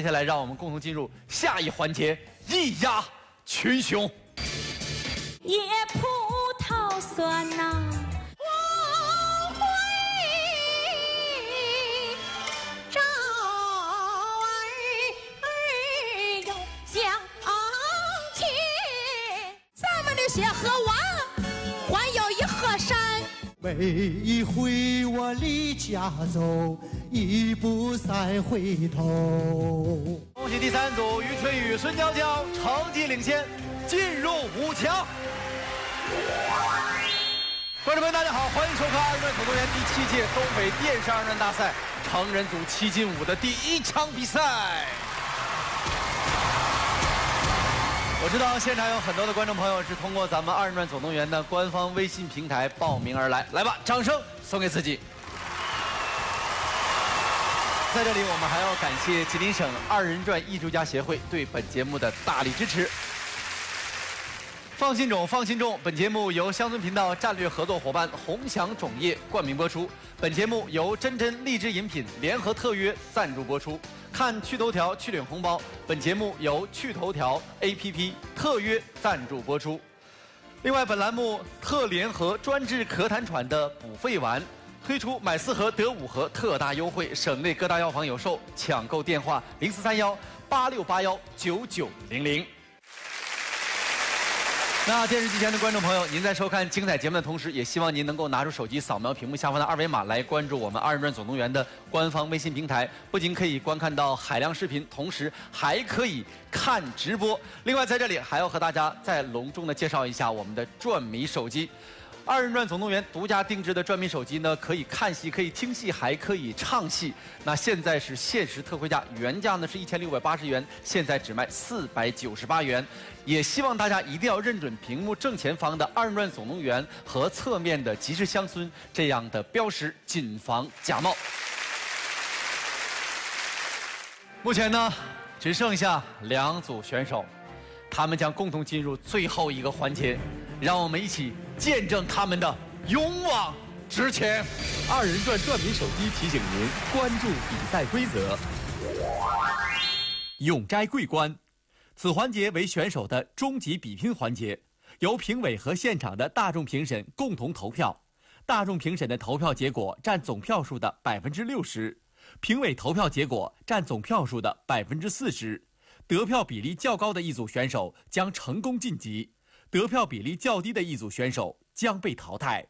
接下来，让我们共同进入下一环节——一压群雄。野葡萄酸呐，我会照儿又向前。咱们的血河湾还有一河山。每一回我离家走，一步三回头。恭喜第三组于春雨、孙娇娇成绩领先，进入五强。观众朋友，大家好，欢迎收看《二人转总动员》第七届东北电视二人大赛成人组七进五的第一场比赛。我知道现场有很多的观众朋友是通过咱们《二人转总动员》的官方微信平台报名而来，来吧，掌声送给自己。在这里，我们还要感谢吉林省二人转艺术家协会对本节目的大力支持。放心种，放心种。本节目由乡村频道战略合作伙伴鸿祥种业冠名播出。本节目由真真荔枝饮品联合特约赞助播出。看趣头条，去领红包。本节目由趣头条 APP 特约赞助播出。另外，本栏目特联合专治咳痰喘的补肺丸，推出买四盒得五盒特大优惠，省内各大药房有售，抢购电话零四三幺八六八幺九九零零。那电视机前的观众朋友，您在收看精彩节目的同时，也希望您能够拿出手机扫描屏幕下方的二维码来关注我们《二人转总动员》的官方微信平台，不仅可以观看到海量视频，同时还可以看直播。另外，在这里还要和大家再隆重的介绍一下我们的转米手机。二人转总动员独家定制的转米手机呢，可以看戏，可以听戏，还可以唱戏。那现在是限时特惠价，原价呢是一千六百八十元，现在只卖四百九十八元。也希望大家一定要认准屏幕正前方的“二人转总动员”和侧面的“集市乡村”这样的标识，谨防假冒。目前呢，只剩下两组选手，他们将共同进入最后一个环节，让我们一起见证他们的勇往直前。二人转转屏手机提醒您关注比赛规则。永摘桂冠，此环节为选手的终极比拼环节，由评委和现场的大众评审共同投票，大众评审的投票结果占总票数的百分之六十，评委投票结果占总票数的百分之四十，得票比例较高的一组选手将成功晋级，得票比例较低的一组选手将被淘汰。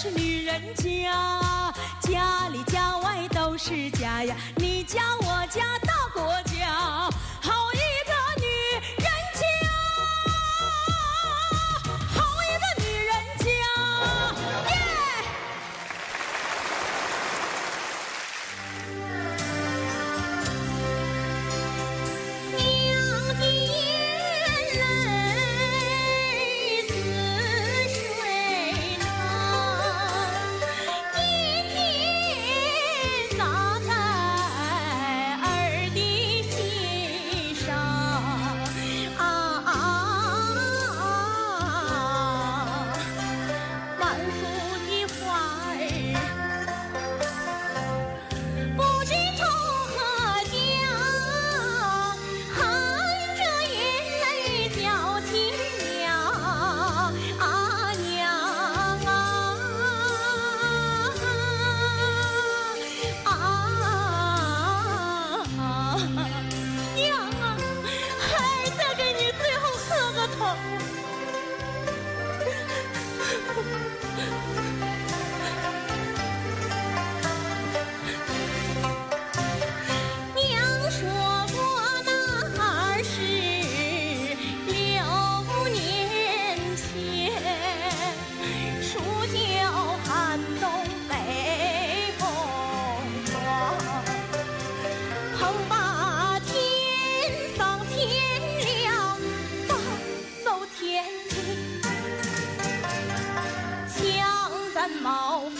是女人家，家里家外都是家呀，你家我家，毛。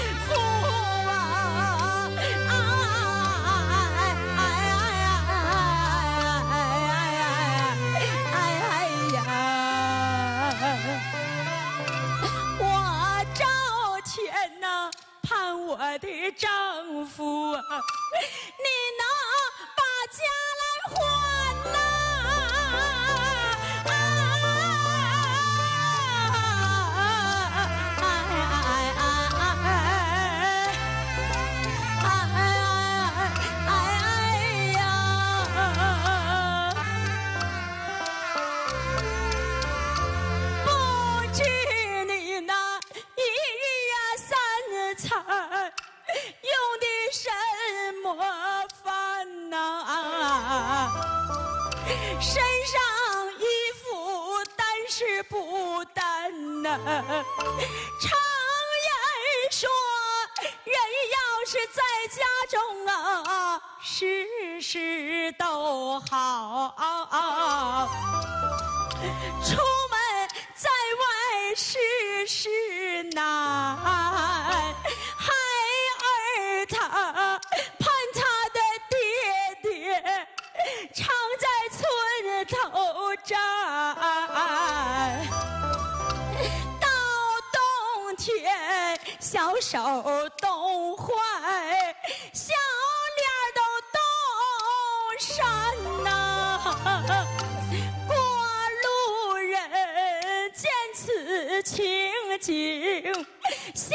Oh! 身上衣服单是不单呐，常言说，人要是在家中啊，事事都好，出门在外事事难。小手冻坏，小脸都冻伤呐。过路人见此情景，心。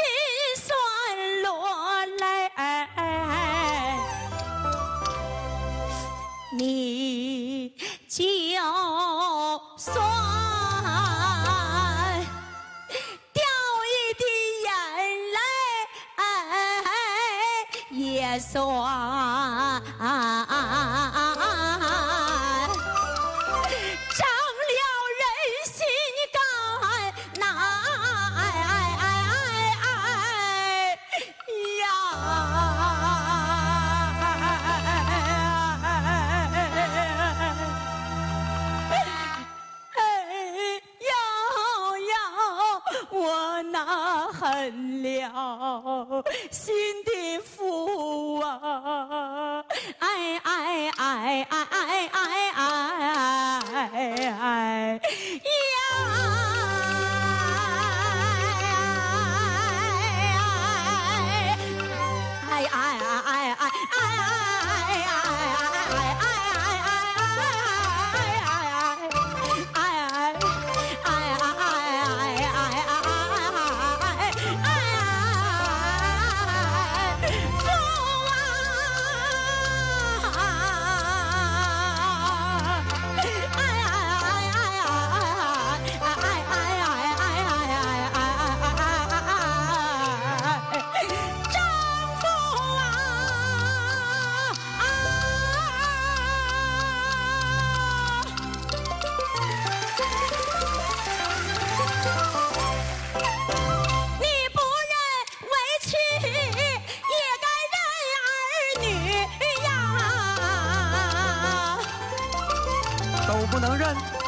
责任。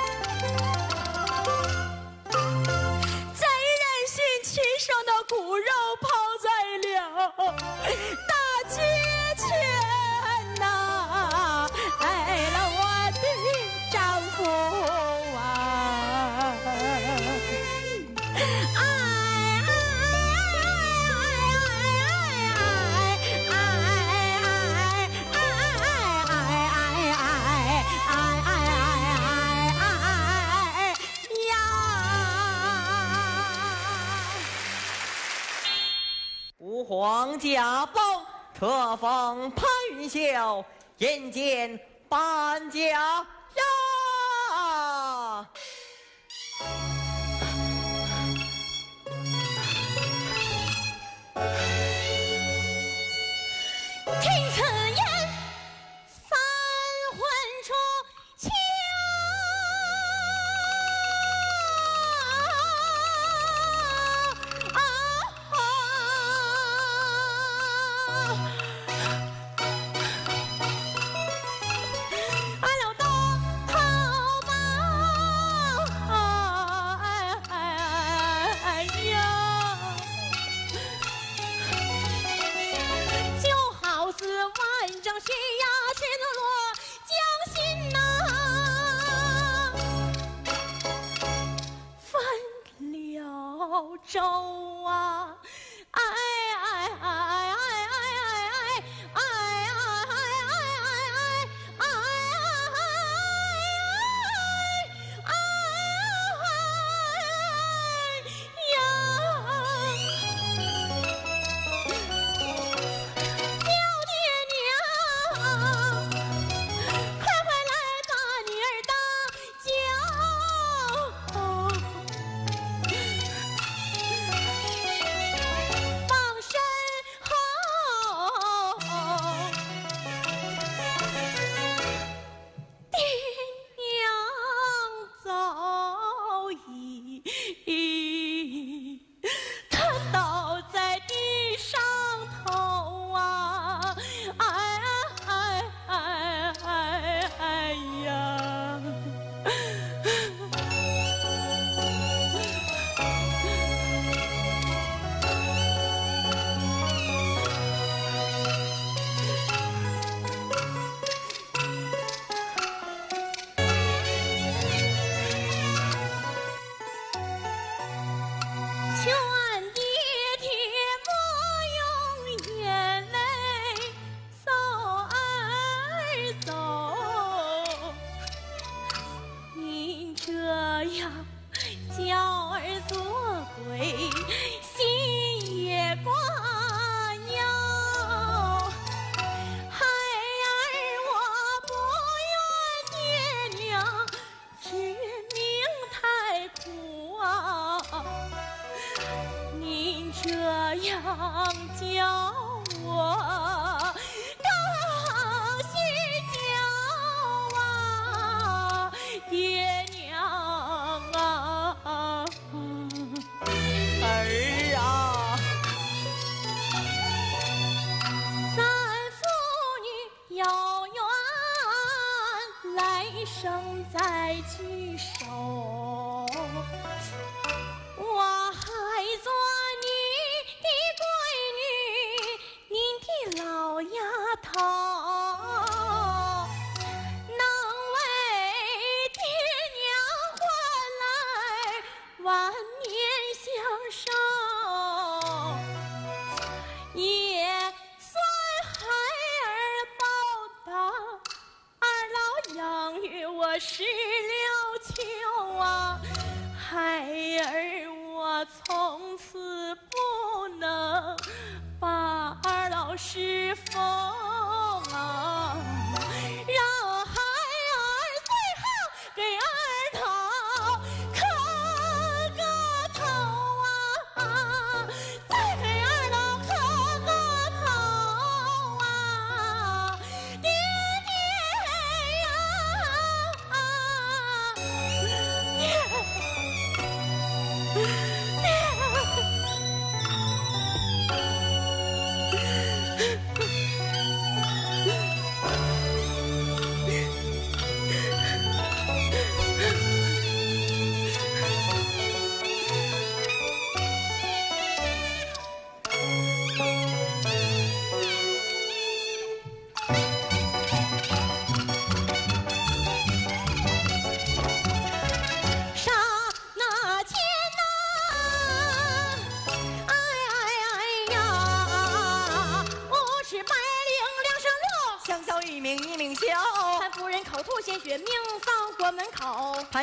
下风，特封潘云霄，引荐搬家。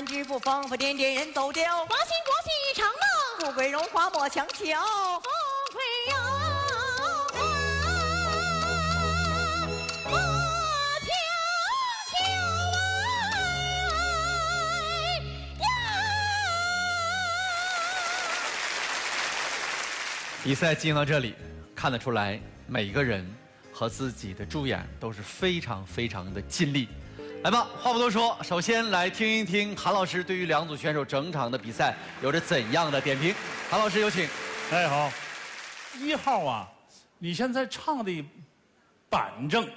知府疯疯癫癫人走丢，王心国戏一场梦，富贵荣华莫强求。富贵荣华莫强求哎比赛进行到这里，看得出来每个人和自己的助演都是非常非常的尽力。来吧，话不多说，首先来听一听韩老师对于两组选手整场的比赛有着怎样的点评。韩老师有请。哎，好，一号啊，你现在唱的板正，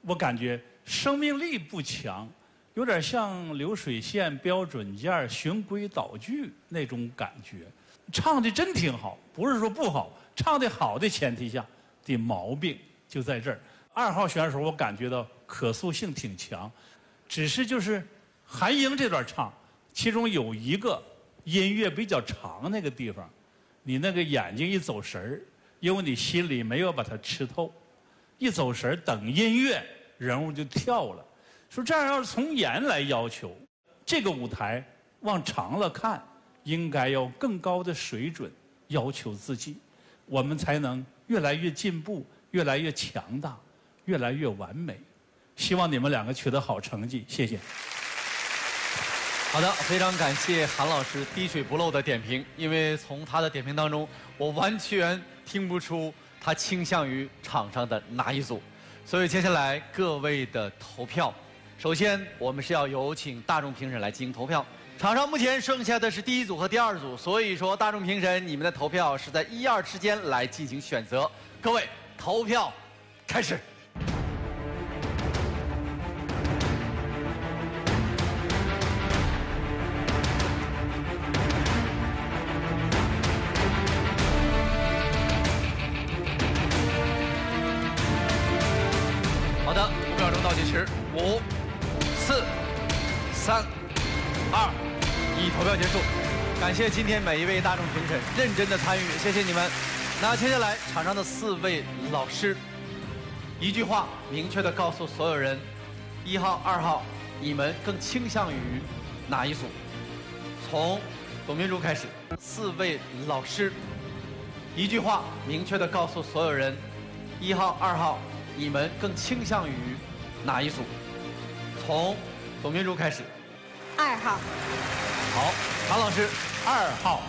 我感觉生命力不强，有点像流水线标准件循规蹈矩那种感觉。唱的真挺好，不是说不好，唱的好的前提下的毛病就在这儿。二号选手我感觉到可塑性挺强，只是就是韩英这段唱，其中有一个音乐比较长那个地方。你那个眼睛一走神儿，因为你心里没有把它吃透，一走神儿，等音乐人物就跳了。说这样要是从严来要求，这个舞台往长了看，应该要更高的水准要求自己，我们才能越来越进步，越来越强大，越来越完美。希望你们两个取得好成绩，谢谢。好的，非常感谢韩老师滴水不漏的点评，因为从他的点评当中，我完全听不出他倾向于场上的哪一组。所以接下来各位的投票，首先我们是要有请大众评审来进行投票。场上目前剩下的是第一组和第二组，所以说大众评审你们的投票是在一二之间来进行选择。各位投票开始。谢今天每一位大众评审认真的参与，谢谢你们。那接下来场上的四位老师，一句话明确的告诉所有人：一号、二号，你们更倾向于哪一组？从董明珠开始，四位老师，一句话明确的告诉所有人：一号、二号，你们更倾向于哪一组？从董明珠开始。二号，好，唐老师，二号，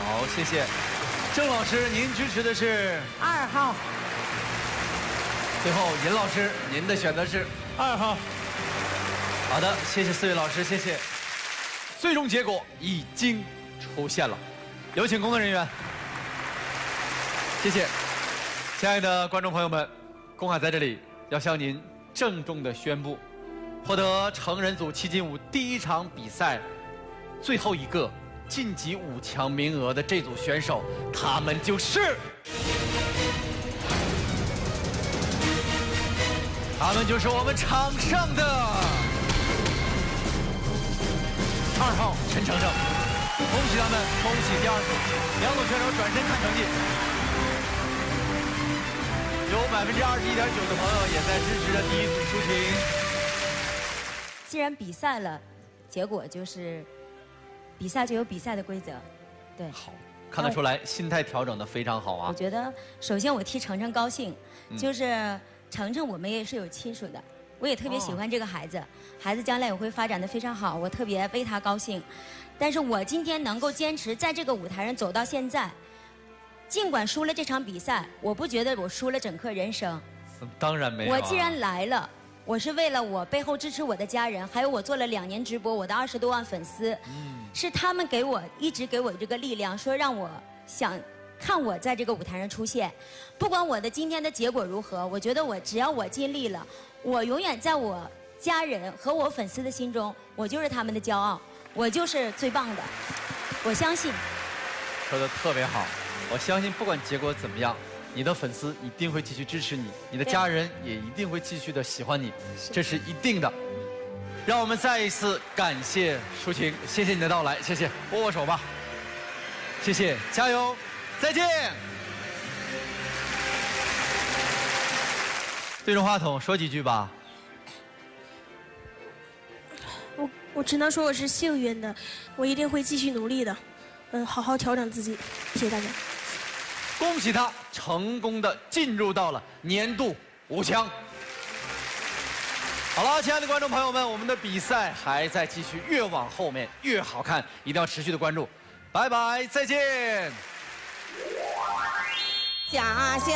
好，谢谢。郑老师，您支持的是？二号，最后，尹老师，您的选择是？二号。好的，谢谢四位老师，谢谢。最终结果已经出现了，有请工作人员。谢谢，亲爱的观众朋友们，公海在这里要向您郑重的宣布，获得成人组七进五第一场比赛最后一个晋级五强名额的这组选手，他们就是他们就是我们场上的二号陈程程，恭喜他们，恭喜第二组，两组选手转身看成绩。有百分之二十一点九的朋友也在支持着第一组抒情。既然比赛了，结果就是比赛就有比赛的规则，对。好，看得出来心态调整的非常好啊我。觉得，首先我替程程高兴，嗯就是程程我们也是有亲属的，我也特别喜欢这个孩子，孩子将来也会发展的非常好，我特别为他高兴。但是我今天能够坚持在这个舞台上走到现在，尽管输了这场比赛，我不觉得我输了整个人生。当然没有、啊。我既然来了，我是为了我背后支持我的家人，还有我做了两年直播，我的二十多万粉丝，是他们给我一直给我这个力量，说让我想看我在这个舞台上出现。不管我的今天的结果如何，我觉得我只要我尽力了，我永远在我家人和我粉丝的心中，我就是他们的骄傲，我就是最棒的。我相信，说的特别好，我相信不管结果怎么样，你的粉丝一定会继续支持你，你的家人也一定会继续的喜欢你，这是一定的。让我们再一次感谢抒情，谢谢你的到来，谢谢，握握手吧，谢谢，加油，再见。对着话筒说几句吧。我我只能说我是幸运的，我一定会继续努力的，嗯，好好调整自己。谢谢大家。恭喜他成功的进入到了年度五强。好了，亲爱的观众朋友们，我们的比赛还在继续，越往后面越好看，一定要持续的关注。拜拜，再见。家小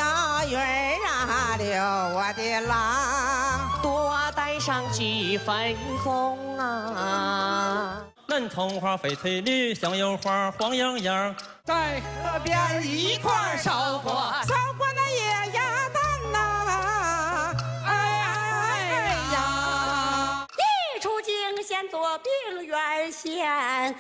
院儿啊，留我的郎，多带上几分红啊。嫩葱花翡翠绿，香油花黄洋洋。在河边一块儿烧火，烧过那野鸭蛋呐、哎呀！一出京先做病原县。